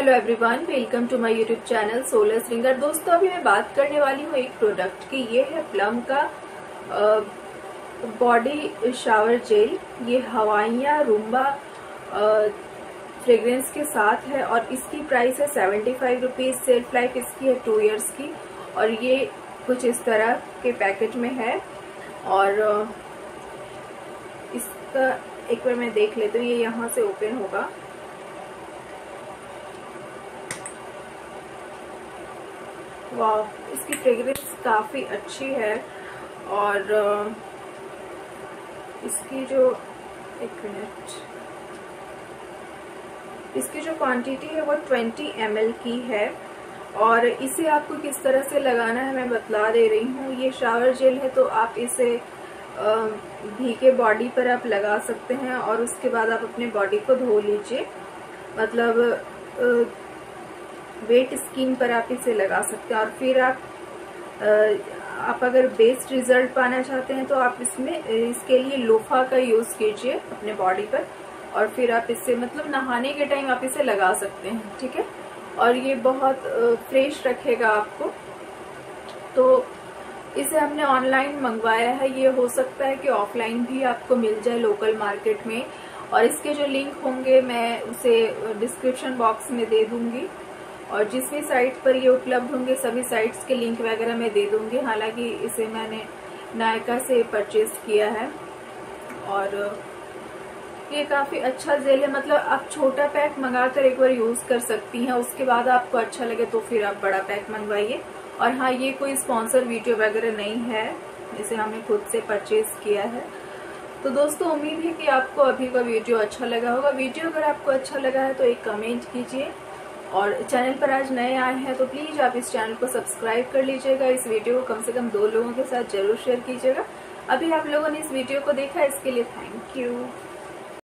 Hello everyone welcome to my YouTube channel solar singer दोस्तों, अभी मैं बात करने वाली हूँ एक प्रोडक्ट की। ये है प्लम का बॉडी शावर जेल ये हवाइया, रूम्बा फ्रेग्रेंस के साथ है और इसकी प्राइस है seventy five rupees self life इसकी है टू इयर्स की और ये कुछ इस तरह के पैकेट में है। और इसका एक बार मैं देख लेती हूँ, ये यहाँ से ओपन होगा। वाह, इसकी फ्रेग्रेंस काफ़ी अच्छी है और इसकी जो, एक मिनट इसकी जो क्वांटिटी है वो 20 एम की है और इसे आपको किस तरह से लगाना है मैं बतला दे रही हूँ। ये शावर जेल है तो आप इसे भीगे बॉडी पर आप लगा सकते हैं और उसके बाद आप अपने बॉडी को धो लीजिए। मतलब वेट स्किन पर आप इसे लगा सकते हैं और फिर आप आप अगर बेस्ट रिज़ल्ट पाना चाहते हैं तो आप इसमें, इसके लिए लोफा का यूज़ कीजिए अपने बॉडी पर और फिर आप इससे मतलब नहाने के टाइम आप इसे लगा सकते हैं, ठीक है? और ये बहुत फ्रेश रखेगा आपको। तो इसे हमने ऑनलाइन मंगवाया है। ये हो सकता है कि ऑफलाइन भी आपको मिल जाए लोकल मार्केट में और इसके जो लिंक होंगे मैं उसे डिस्क्रिप्शन बॉक्स में दे दूँगी। और जिस भी साइट पर ये उपलब्ध होंगे, सभी साइट्स के लिंक वगैरह मैं दे दूँगी। हालाँकि इसे मैंने नायका से परचेज किया है। और, ये काफ़ी अच्छा जेल है। मतलब आप छोटा पैक मंगाकर एक बार यूज़ कर सकती हैं। उसके बाद आपको अच्छा लगे तो फिर आप बड़ा पैक मंगवाइए। और हाँ ये कोई स्पॉन्सर वीडियो वगैरह नहीं है इसे हमने खुद से परचेज किया है। तो दोस्तों, उम्मीद है कि आपको अभी का वीडियो अच्छा लगा होगा। वीडियो अगर आपको अच्छा लगा है तो एक कमेंट कीजिए। और चैनल पर आज नए आए हैं तो प्लीज़ आप इस चैनल को सब्सक्राइब कर लीजिएगा। इस वीडियो को कम से कम दो लोगों के साथ ज़रूर शेयर कीजिएगा। अभी आप लोगों ने इस वीडियो को देखा, इसके लिए थैंक यू।